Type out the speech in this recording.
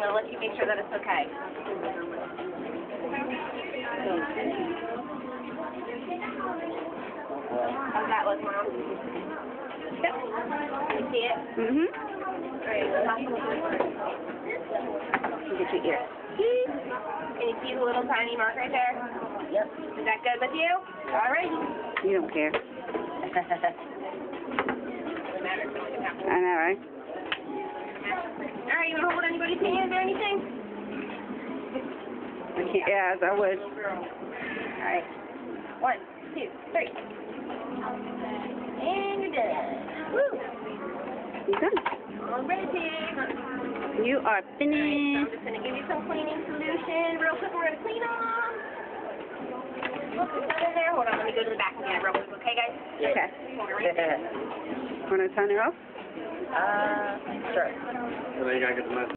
I'm going to let you make sure that it's okay. How's that look, Mom? Yep. You see it? Mm-hmm. Top one. Get your ear. Can you see the little tiny mark right there? Yep. Is that good with you? Alright. You don't care. Doesn't matter. It's only gonna happen. I know, right? Alright, you want to hold anybody's I can't, yeah, I would. Alright. One, two, three. And you're done. Woo! You done. All ready. You are Alright, so I'm finished. just going to give you some cleaning solution real quick. We're going to clean off. Look, it's under there. Hold on, let me go to the back again real quick, okay, guys? Okay. Hold on right there. Want to turn it off? Uh, sure. And then you gotta get the message.